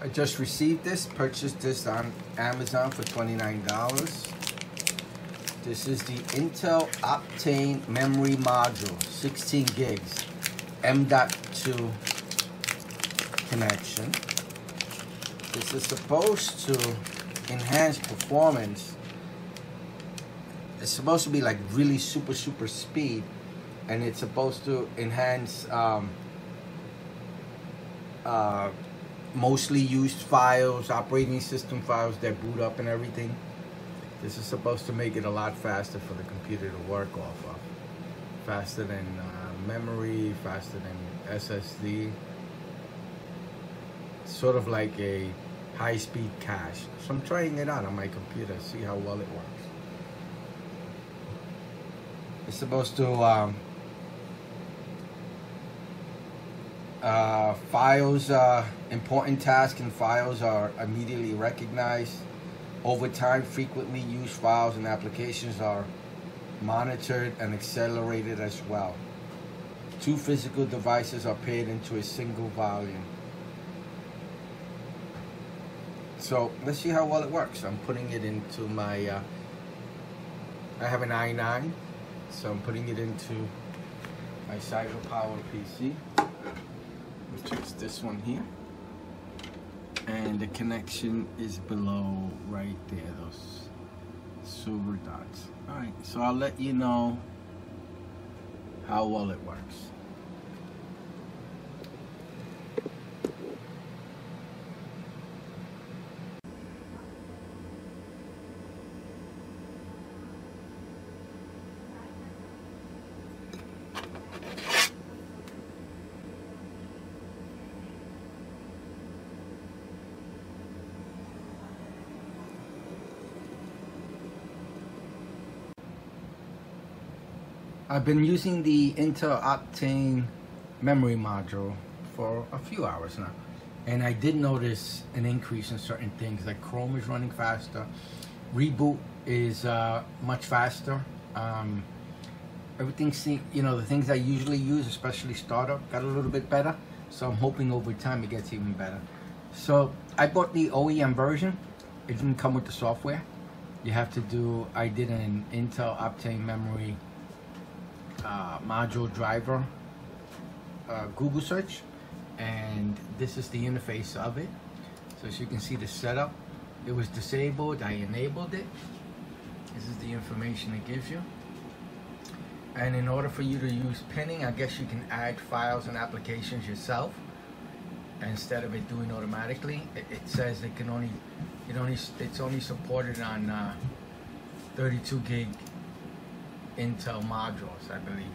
I just received this, purchased this on Amazon for $29. This is the Intel Optane memory module, 16 gigs, M.2 connection. This is supposed to enhance performance. It's supposed to be like really super, super speed, and it's supposed to enhance um, uh, mostly used files, operating system files that boot up and everything. This is supposed to make it a lot faster for the computer to work off of. Faster than uh, memory, faster than SSD. Sort of like a high-speed cache. So I'm trying it out on my computer, see how well it works. It's supposed to um, uh, files, uh, important tasks and files are immediately recognized. Over time, frequently used files and applications are monitored and accelerated as well. Two physical devices are paired into a single volume. So let's see how well it works. I'm putting it into my, uh, I have an i9, so I'm putting it into my CyberPower PC, which is this one here. And the connection is below right there those silver dots. All right so I'll let you know how well it works I've been using the Intel Optane memory module for a few hours now. And I did notice an increase in certain things, like Chrome is running faster, reboot is uh, much faster. Um, everything, see, you know, the things I usually use, especially startup, got a little bit better. So I'm hoping over time it gets even better. So I bought the OEM version. It didn't come with the software. You have to do, I did an Intel Optane memory uh, module driver uh, Google search and this is the interface of it. So as you can see the setup it was disabled I enabled it. This is the information it gives you. And in order for you to use pinning I guess you can add files and applications yourself. Instead of it doing automatically it, it says it can only it only it's only supported on uh, 32 gig Intel modules, I believe.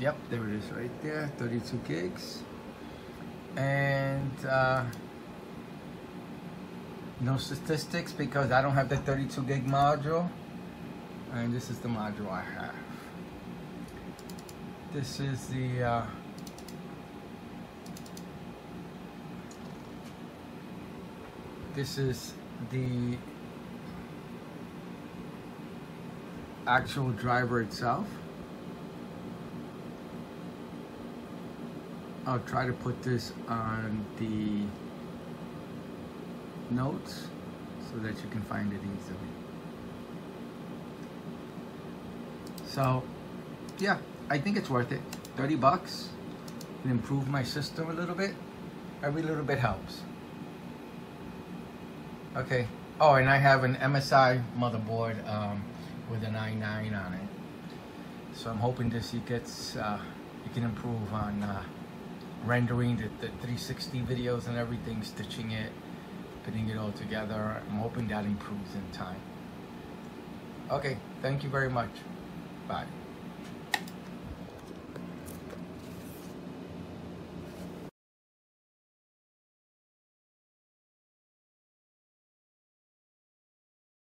Yep, there it is right there, 32 gigs. And uh, no statistics because I don't have the 32 gig module. And this is the module I have. This is the uh, this is the actual driver itself. I'll try to put this on the notes so that you can find it easily. So, yeah, I think it's worth it. 30 bucks can improve my system a little bit. Every little bit helps. Okay. Oh, and I have an MSI motherboard. Um, with an i9 on it. So I'm hoping this it gets, uh, you can improve on uh, rendering the, the 360 videos and everything, stitching it, putting it all together. I'm hoping that improves in time. Okay, thank you very much. Bye.